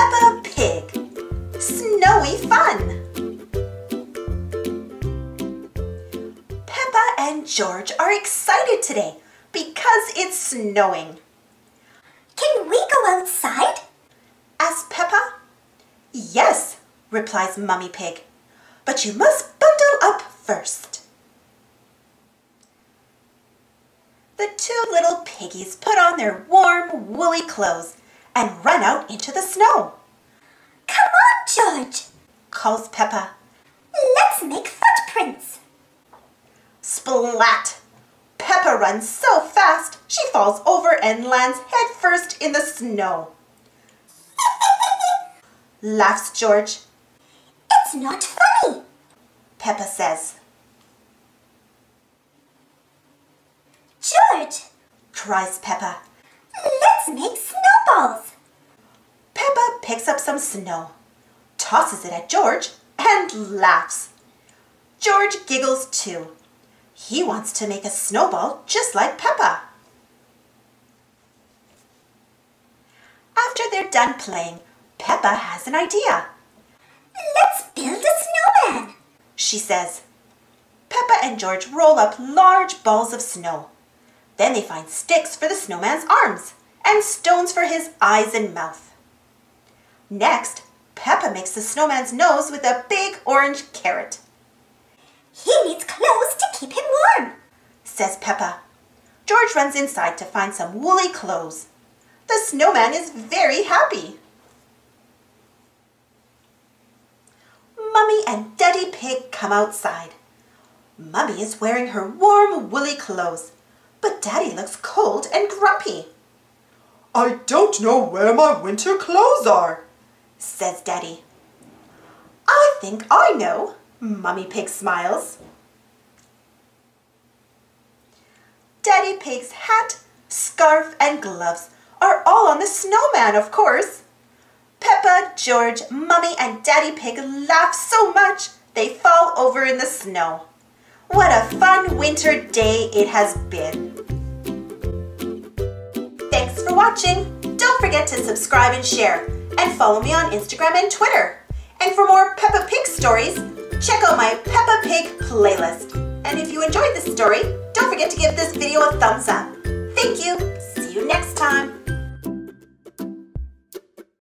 Peppa Pig. Snowy fun. Peppa and George are excited today because it's snowing. Can we go outside? Asks Peppa. Yes, replies Mummy Pig. But you must bundle up first. The two little piggies put on their warm, woolly clothes and run out into the snow. George. Calls Peppa. Let's make footprints. Splat! Peppa runs so fast she falls over and lands headfirst in the snow. Laughs George. It's not funny. Peppa says. George, Cries Peppa. let's make snowballs. Peppa picks up some snow, tosses it at George, and laughs. George giggles too. He wants to make a snowball just like Peppa. After they're done playing, Peppa has an idea. Let's build a snowman. She says. Peppa and George roll up large balls of snow. Then they find sticks for the snowman's arms and stones for his eyes and mouth. Next, Peppa makes the snowman's nose with a big orange carrot. He needs clothes to keep him warm. says Peppa. George runs inside to find some woolly clothes. The snowman is very happy. Mummy and Daddy Pig come outside. Mummy is wearing her warm woolly clothes, but Daddy looks cold and grumpy. I don't know where my winter clothes are. Says Daddy. I think I know, Mummy Pig smiles. Daddy Pig's hat, scarf, and gloves are all on the snowman, of course. Peppa, George, Mummy, and Daddy Pig laugh so much they fall over in the snow. What a fun winter day it has been. Thanks for watching. Don't forget to subscribe and share, and follow me on Instagram and Twitter. And for more Peppa Pig stories, check out my Peppa Pig playlist. And if you enjoyed this story, don't forget to give this video a thumbs up.